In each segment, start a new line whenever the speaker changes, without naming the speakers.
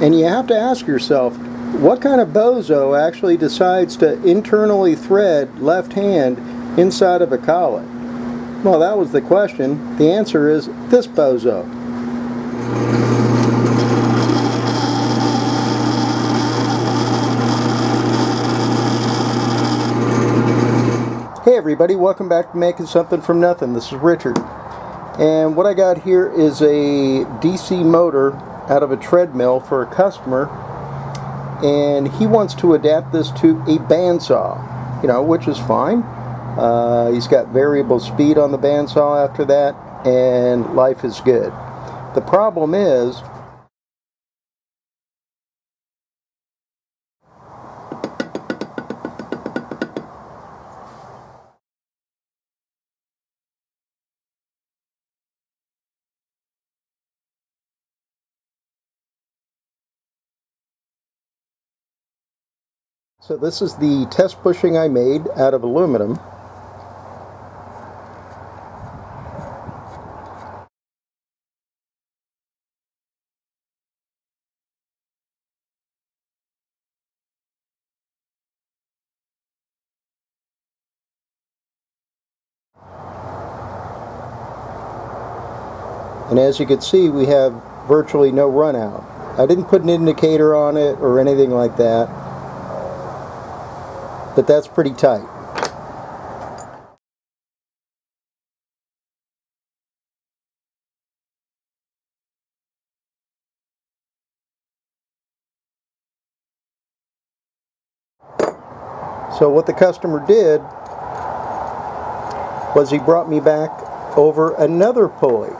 And you have to ask yourself, what kind of bozo actually decides to internally thread left hand inside of a collet? Well, that was the question. The answer is this bozo. Hey everybody, welcome back to Making Something From Nothing. This is Richard. And what I got here is a DC motor out of a treadmill for a customer. And he wants to adapt this to a bandsaw, you know, which is fine. Uh, he's got variable speed on the bandsaw after that, and life is good. The problem is, So this is the test bushing I made out of aluminum. And as you can see, we have virtually no run out. I didn't put an indicator on it or anything like that, but that's pretty tight. So what the customer did was he brought me back over another pulley.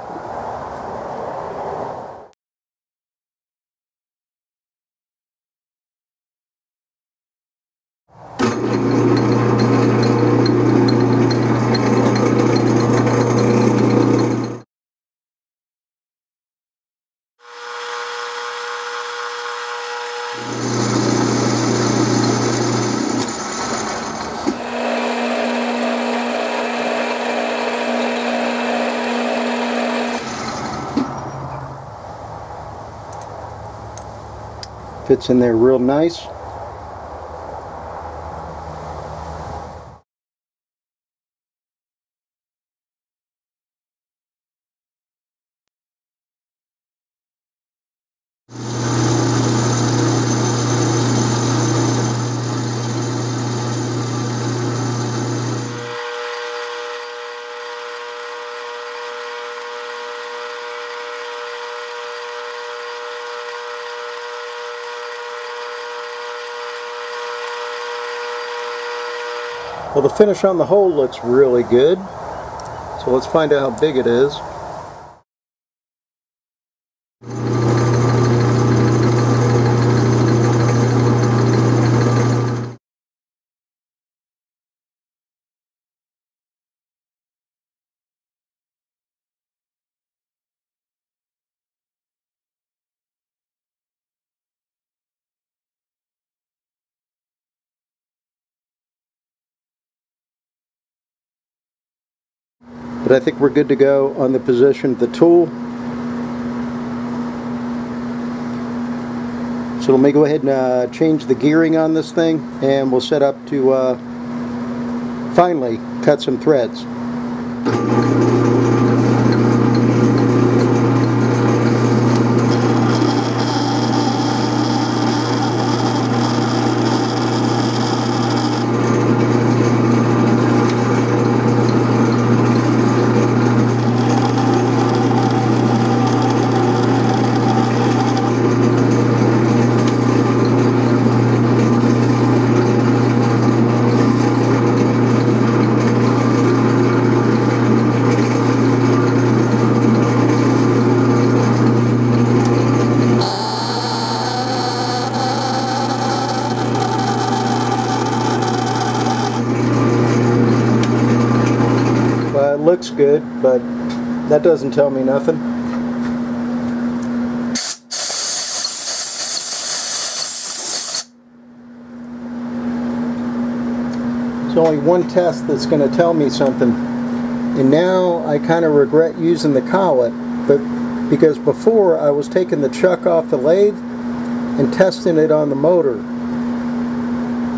Fits in there real nice. Well, the finish on the hole looks really good. So let's find out how big it is. But I think we're good to go on the position of the tool. So let me go ahead and uh, change the gearing on this thing and we'll set up to uh, finally cut some threads. looks good, but that doesn't tell me nothing. There's only one test that's going to tell me something. And now I kind of regret using the collet, but because before I was taking the chuck off the lathe and testing it on the motor.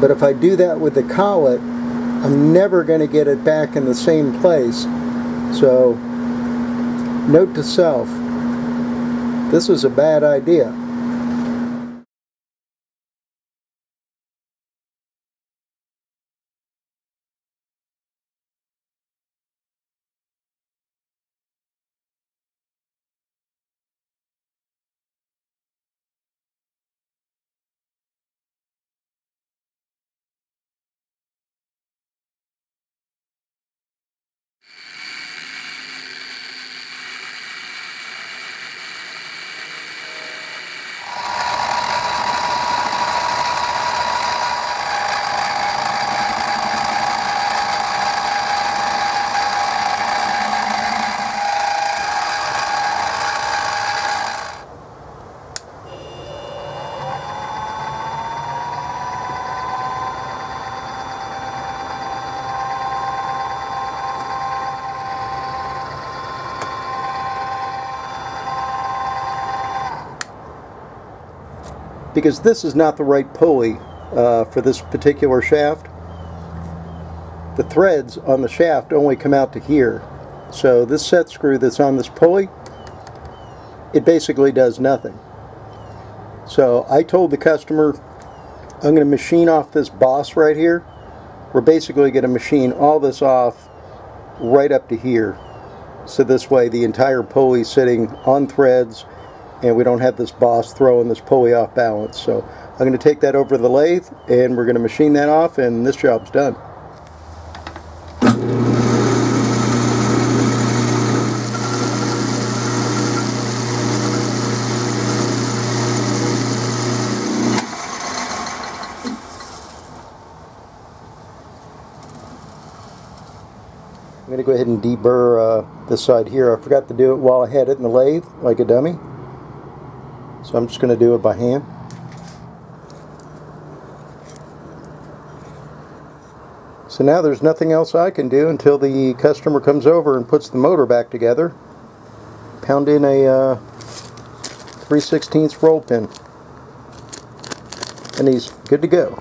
But if I do that with the collet, I'm never going to get it back in the same place. So, note to self, this was a bad idea. Because this is not the right pulley uh, for this particular shaft. The threads on the shaft only come out to here. So this set screw that's on this pulley, it basically does nothing. So I told the customer I'm going to machine off this boss right here. We're basically going to machine all this off right up to here. So this way the entire pulley sitting on threads and we don't have this boss throwing this pulley off balance. So I'm going to take that over the lathe and we're going to machine that off and this job's done. I'm going to go ahead and deburr uh, this side here. I forgot to do it while I had it in the lathe, like a dummy. So I'm just going to do it by hand. So now there's nothing else I can do until the customer comes over and puts the motor back together. Pound in a uh, 3 16 roll pin. And he's good to go.